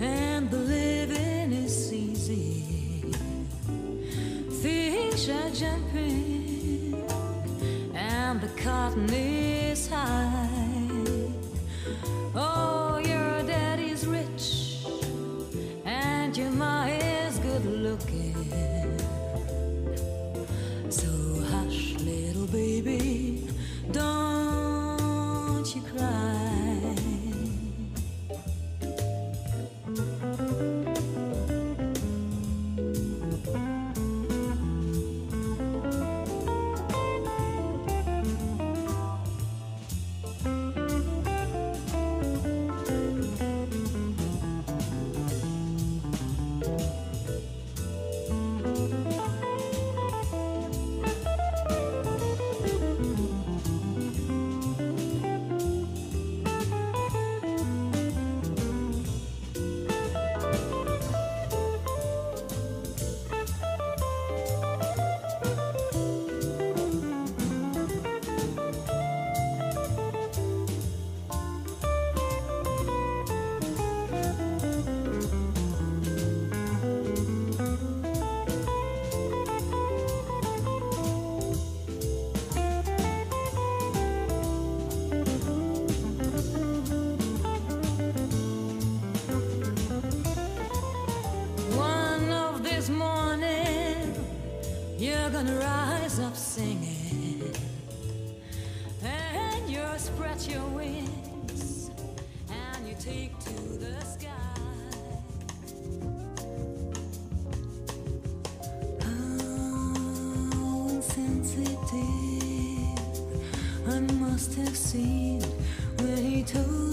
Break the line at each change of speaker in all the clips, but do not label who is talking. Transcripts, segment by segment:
and the living is easy. Fish are jumping, and the cotton is high. Gonna rise up singing, and you spread your wings, and you take to the sky. Oh, How insensitive I must have seen when he told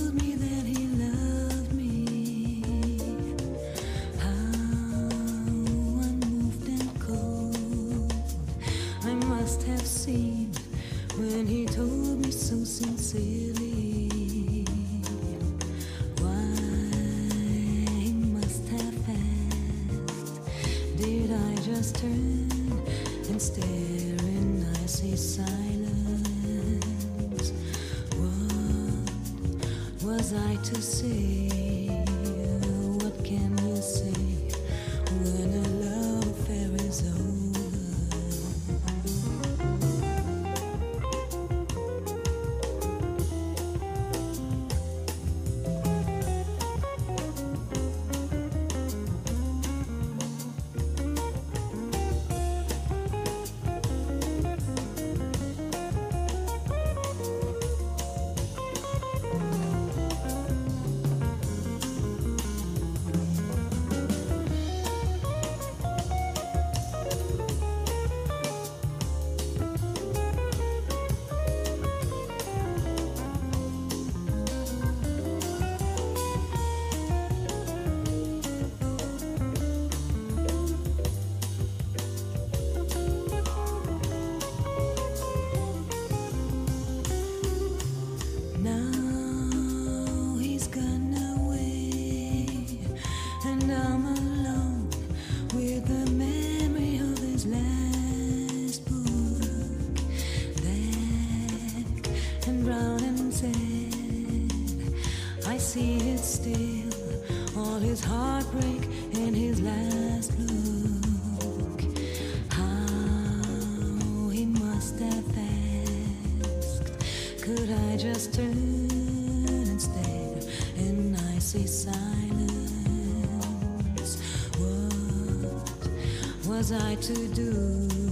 when he told me so sincerely. Why must have asked, did I just turn and stare in icy silence? What was I to say? What can you say could I just turn and stare in icy silence? What was I to do?